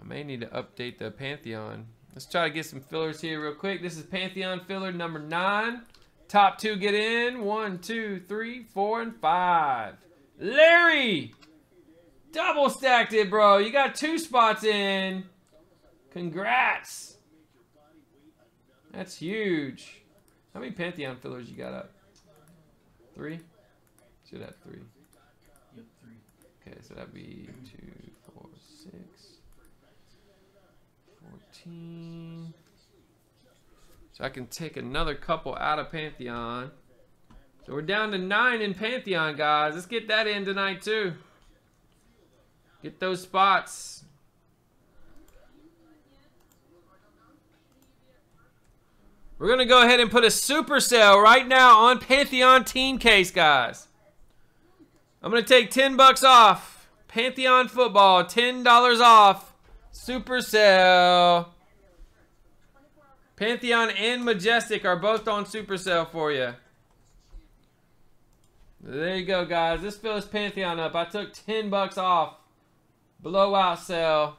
I may need to update the Pantheon. Let's try to get some fillers here real quick. This is Pantheon filler number nine. Top two get in. One, two, three, four, and five. Larry! Double stacked it, bro. You got two spots in. Congrats. That's huge. How many Pantheon fillers you got up? Three? Should have three. Yep, three. Okay, so that'd be two, four, six, 14. So I can take another couple out of Pantheon. So we're down to nine in Pantheon, guys. Let's get that in tonight, too. Get those spots. We're going to go ahead and put a super sale right now on Pantheon Team Case, guys. I'm going to take 10 bucks off. Pantheon Football, $10 off. Super sale. Pantheon and Majestic are both on super sale for you. There you go, guys. This fills Pantheon up. I took 10 bucks off. Blowout sale.